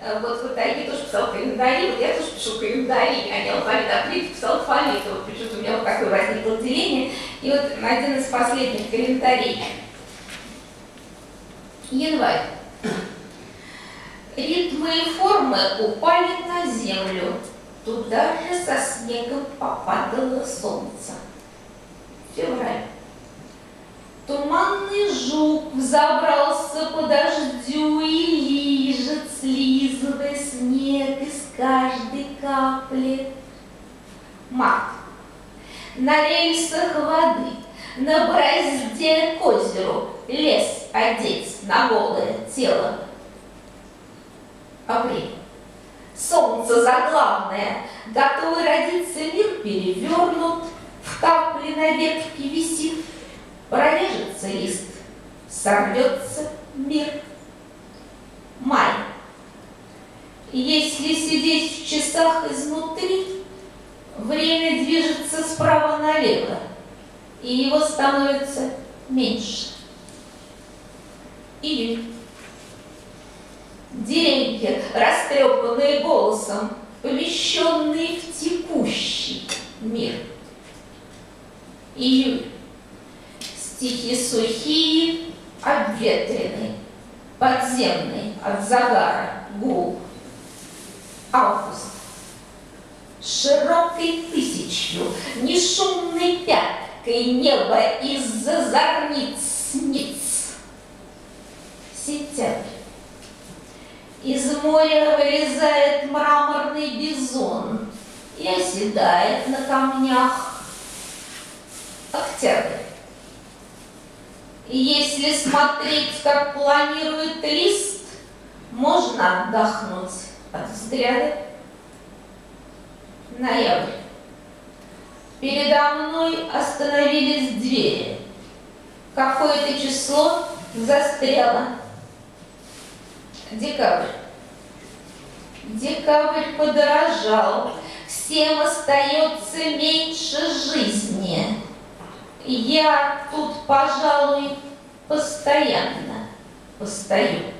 Э, Вот вот Аид тоже писал календари, вот я тоже пишу календари, а не алфавит, Фрид писал алфавит. Вот почему-то у меня вот такое возникло деление. И вот один из последних календарей. Январь. Ритмы и формы упали на землю. Туда же со снегом попадало солнце. Февраль. Туманный жук взобрался по каждой капли. Март. На рельсах воды, на борозде к озеру, лес одеть на голое тело. Апрель. Солнце заглавное, готовый родиться мир перевернут, в капле на ветке висит, прорежется лист, сорвется мир. Если сидеть в часах изнутри, время движется справа налево, и его становится меньше. Июль. Деревья, растрепанные голосом, помещенные в текущий мир. Июль. Стихи сухие, обветренные, подземный от загара гул. Август. Широкой тысячью, нешумной пяткой небо из-за зорниц ниц. Сентябрь. Из моря вылезает мраморный бизон и оседает на камнях. Октябрь. Если смотреть, как планирует лист, можно отдохнуть от взгляда. Ноябрь. Передо мной остановились двери. Какое-то число застряло. Декабрь. Декабрь подорожал. Всем остается меньше жизни. Я тут, пожалуй, постоянно постою.